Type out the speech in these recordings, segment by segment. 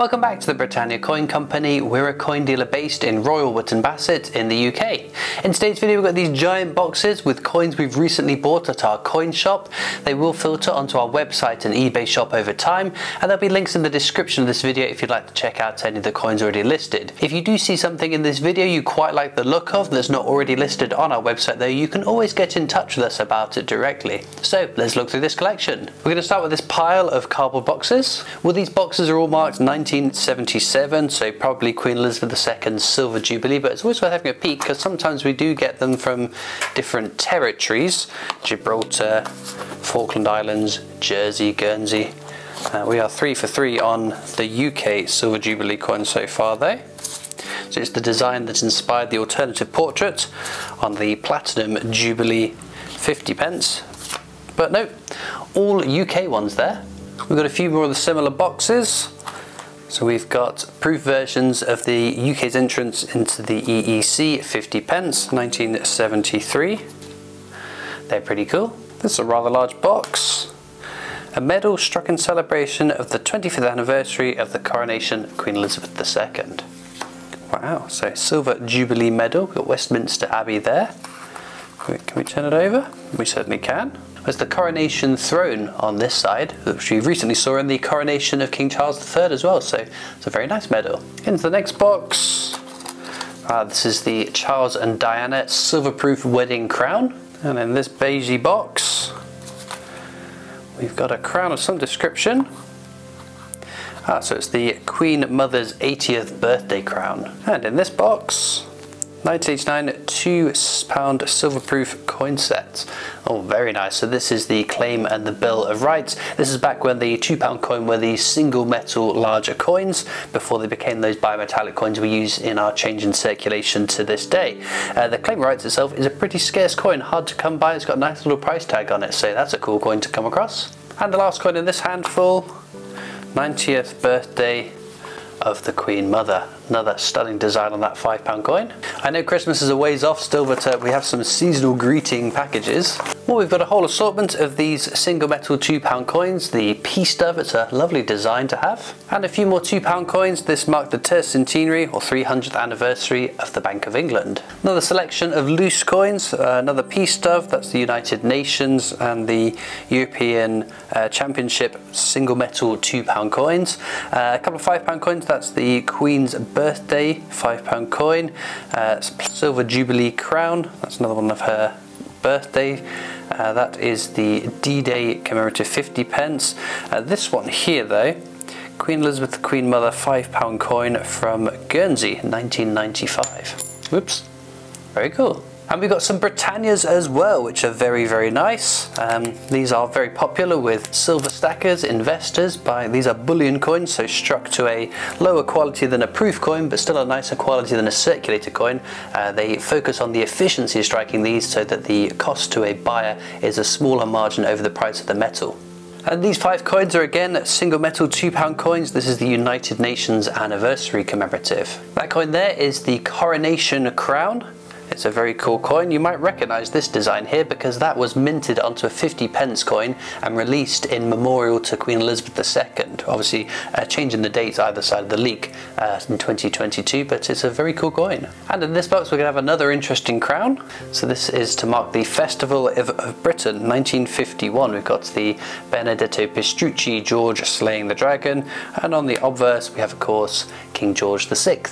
Welcome back to the Britannia Coin Company. We're a coin dealer based in Royal Wootton Bassett in the UK. In today's video we've got these giant boxes with coins we've recently bought at our coin shop. They will filter onto our website and eBay shop over time and there'll be links in the description of this video if you'd like to check out any of the coins already listed. If you do see something in this video you quite like the look of that's not already listed on our website though, you can always get in touch with us about it directly. So let's look through this collection. We're going to start with this pile of cardboard boxes. Well these boxes are all marked 19 1977, so probably Queen Elizabeth II's Silver Jubilee, but it's always worth having a peek because sometimes we do get them from different territories Gibraltar, Falkland Islands, Jersey, Guernsey. Uh, we are three for three on the UK Silver Jubilee coin so far, though. So it's the design that inspired the alternative portrait on the Platinum Jubilee 50 pence. But no, all UK ones there. We've got a few more of the similar boxes. So we've got proof versions of the UK's entrance into the EEC 50 pence 1973. They're pretty cool. This is a rather large box. A medal struck in celebration of the 25th anniversary of the coronation of Queen Elizabeth II. Wow, so Silver Jubilee medal, we've got Westminster Abbey there. Can we turn it over? We certainly can. There's the coronation throne on this side, which we recently saw in the coronation of King Charles III as well, so it's a very nice medal. Into the next box. Uh, this is the Charles and Diana Silverproof Wedding Crown. And in this beigey box, we've got a crown of some description. Ah, so it's the Queen Mother's 80th birthday crown. And in this box, 1989 two pound silverproof coin set. Oh, very nice. So this is the claim and the bill of rights. This is back when the two pound coin were the single metal larger coins before they became those bimetallic coins we use in our change in circulation to this day. Uh, the claim rights itself is a pretty scarce coin, hard to come by. It's got a nice little price tag on it, so that's a cool coin to come across. And the last coin in this handful, 90th birthday of the Queen Mother. Another stunning design on that £5 coin. I know Christmas is a ways off still, but uh, we have some seasonal greeting packages. Well, we've got a whole assortment of these single metal £2 coins. The Peace Dove, it's a lovely design to have. And a few more £2 coins. This marked the tercentenary or 300th anniversary of the Bank of England. Another selection of loose coins. Uh, another Peace Dove, that's the United Nations and the European uh, Championship single metal £2 coins. Uh, a couple of £5 coins, that's the Queen's birthday £5 coin, uh, silver jubilee crown, that's another one of her birthday. Uh, that is the D-Day commemorative 50 pence. Uh, this one here though, Queen Elizabeth the Queen Mother £5 coin from Guernsey 1995. Whoops, very cool. And we've got some Britannias as well, which are very, very nice. Um, these are very popular with silver stackers, investors. These are bullion coins, so struck to a lower quality than a proof coin, but still a nicer quality than a circulator coin. Uh, they focus on the efficiency of striking these so that the cost to a buyer is a smaller margin over the price of the metal. And these five coins are again single metal two pound coins. This is the United Nations anniversary commemorative. That coin there is the coronation crown. It's a very cool coin. You might recognize this design here because that was minted onto a 50 pence coin and released in memorial to Queen Elizabeth II. Obviously uh, changing the dates either side of the leak uh, in 2022 but it's a very cool coin. And in this box we're going to have another interesting crown. So this is to mark the Festival of, of Britain 1951. We've got the Benedetto Pistrucci George slaying the dragon and on the obverse we have of course King George VI.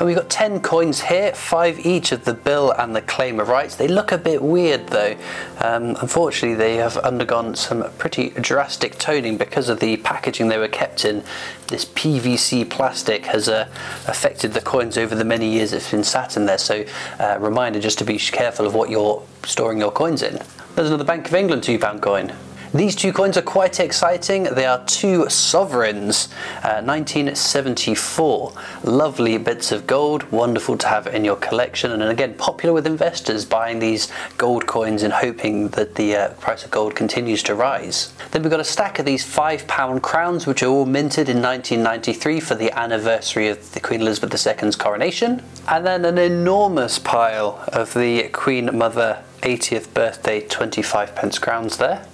And we've got 10 coins here, 5 each of the bill and the claim of rights. They look a bit weird though. Um, unfortunately they have undergone some pretty drastic toning because of the packaging they were kept in. This PVC plastic has uh, affected the coins over the many years it's been sat in there. So uh, reminder just to be careful of what you're storing your coins in. There's another Bank of England £2 coin. These two coins are quite exciting. They are two sovereigns, uh, 1974. Lovely bits of gold, wonderful to have in your collection, and again, popular with investors buying these gold coins and hoping that the uh, price of gold continues to rise. Then we've got a stack of these five pound crowns, which are all minted in 1993 for the anniversary of the Queen Elizabeth II's coronation. And then an enormous pile of the Queen Mother 80th birthday 25 pence crowns there.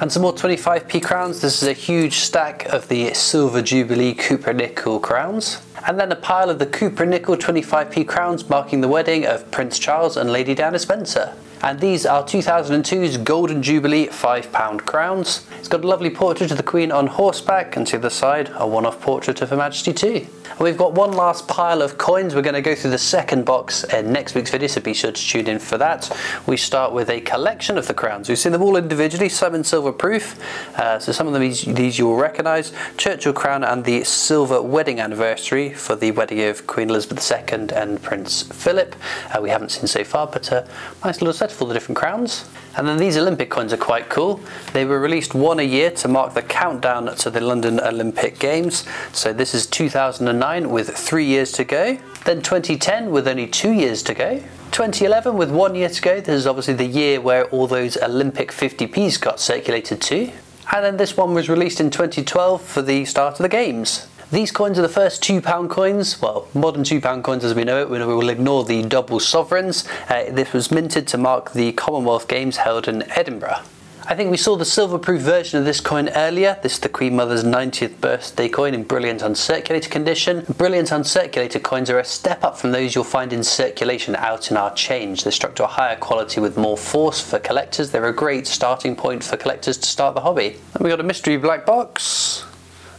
And some more 25p crowns. This is a huge stack of the Silver Jubilee Cupro Nickel crowns. And then a pile of the Cupro Nickel 25p crowns marking the wedding of Prince Charles and Lady Diana Spencer and these are 2002's Golden Jubilee £5 crowns. It's got a lovely portrait of the Queen on horseback and to the side a one-off portrait of Her Majesty too. And we've got one last pile of coins. We're going to go through the second box in next week's video, so be sure to tune in for that. We start with a collection of the crowns. We've seen them all individually, some in silver proof. Uh, so some of them, these, these you will recognise. Churchill crown and the silver wedding anniversary for the wedding of Queen Elizabeth II and Prince Philip. Uh, we haven't seen so far, but a nice little set for the different crowns. And then these Olympic coins are quite cool. They were released one a year to mark the countdown to the London Olympic Games. So this is 2009 with three years to go. Then 2010 with only two years to go. 2011 with one year to go. This is obviously the year where all those Olympic 50p's got circulated to. And then this one was released in 2012 for the start of the Games. These coins are the first £2 coins, well, modern £2 coins as we know it, we will ignore the double sovereigns. Uh, this was minted to mark the Commonwealth Games held in Edinburgh. I think we saw the silver-proof version of this coin earlier. This is the Queen Mother's 90th birthday coin in brilliant uncirculated condition. Brilliant uncirculated coins are a step up from those you'll find in circulation out in our change. They're struck to a higher quality with more force for collectors. They're a great starting point for collectors to start the hobby. And we got a mystery black box.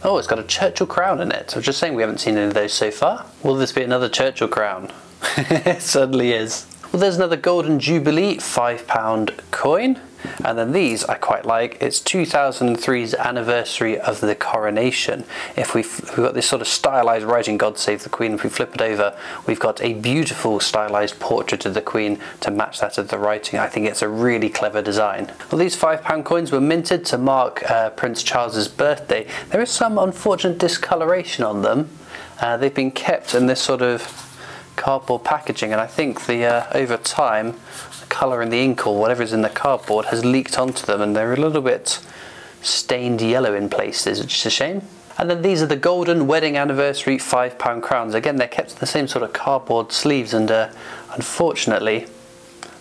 Oh, it's got a Churchill crown in it. I was just saying we haven't seen any of those so far. Will this be another Churchill crown? it certainly is. Well, there's another Golden Jubilee £5 coin. And then these I quite like. It's 2003's anniversary of the coronation. If we've, we've got this sort of stylized writing, God Save the Queen, if we flip it over, we've got a beautiful stylized portrait of the Queen to match that of the writing. I think it's a really clever design. Well, these £5 coins were minted to mark uh, Prince Charles's birthday. There is some unfortunate discoloration on them. Uh, they've been kept in this sort of cardboard packaging and I think the uh, over time colour in the ink or whatever is in the cardboard has leaked onto them and they're a little bit stained yellow in places, which is a shame. And then these are the golden wedding anniversary £5 crowns. Again, they're kept in the same sort of cardboard sleeves and uh, unfortunately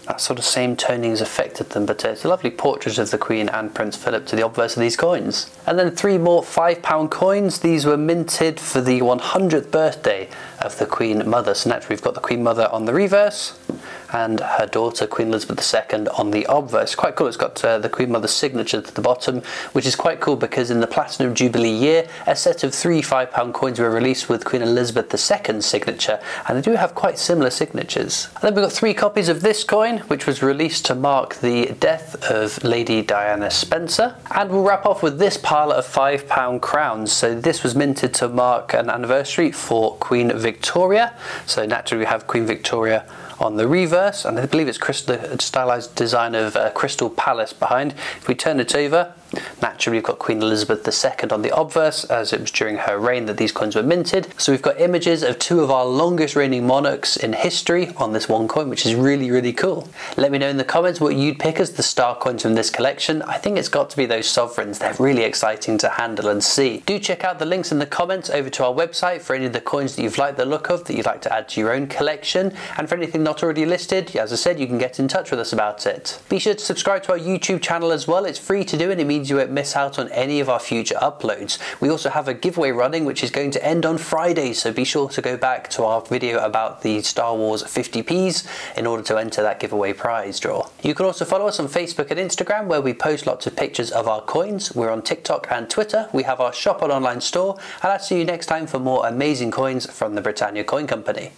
that sort of same toning has affected them, but uh, it's a lovely portrait of the Queen and Prince Philip to the obverse of these coins. And then three more £5 coins. These were minted for the 100th birthday of the Queen Mother. So naturally we've got the Queen Mother on the reverse and her daughter Queen Elizabeth II on the obverse. Quite cool, it's got uh, the Queen Mother's signature at the bottom, which is quite cool because in the Platinum Jubilee year, a set of three £5 coins were released with Queen Elizabeth II's signature, and they do have quite similar signatures. And then we've got three copies of this coin, which was released to mark the death of Lady Diana Spencer. And we'll wrap off with this pile of £5 crowns. So this was minted to mark an anniversary for Queen Victoria. So naturally we have Queen Victoria on the reverse, and I believe it's the stylized design of uh, Crystal Palace behind. If we turn it over, Naturally, we've got Queen Elizabeth II on the obverse, as it was during her reign that these coins were minted. So we've got images of two of our longest reigning monarchs in history on this one coin, which is really, really cool. Let me know in the comments what you'd pick as the star coins from this collection. I think it's got to be those sovereigns. They're really exciting to handle and see. Do check out the links in the comments over to our website for any of the coins that you've liked the look of that you'd like to add to your own collection. And for anything not already listed, as I said, you can get in touch with us about it. Be sure to subscribe to our YouTube channel as well. It's free to do and it means you won't miss out on any of our future uploads. We also have a giveaway running which is going to end on Friday, so be sure to go back to our video about the Star Wars 50p's in order to enter that giveaway prize draw. You can also follow us on Facebook and Instagram where we post lots of pictures of our coins. We're on TikTok and Twitter. We have our shop and online store, and I'll see you next time for more amazing coins from the Britannia Coin Company.